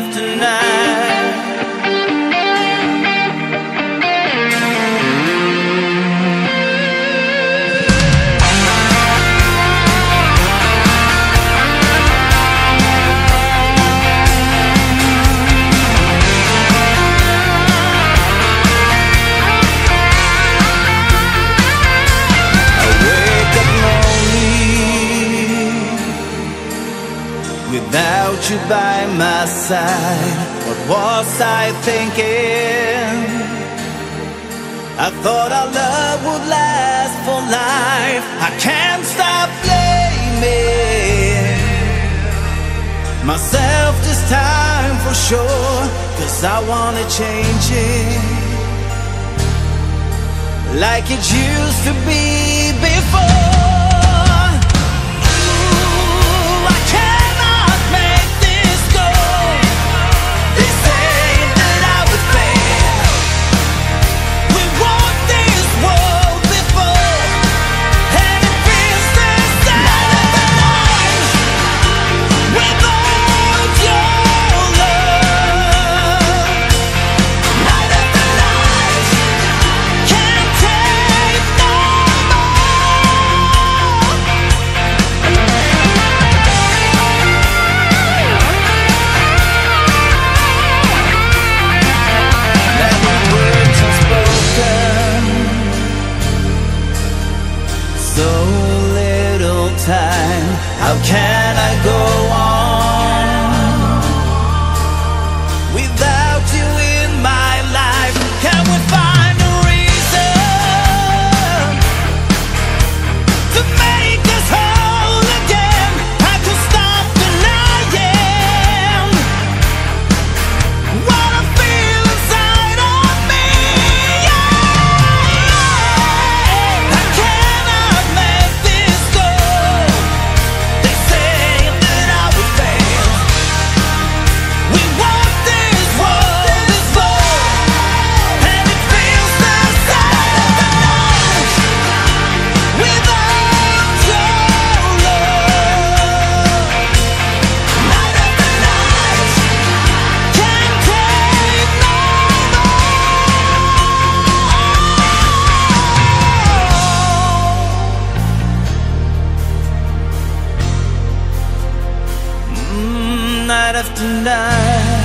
left Without you by my side. What was I thinking? I thought our love would last for life. I can't stop blaming Myself this time for sure Cause I wanna change it. Like it used to be. tonight.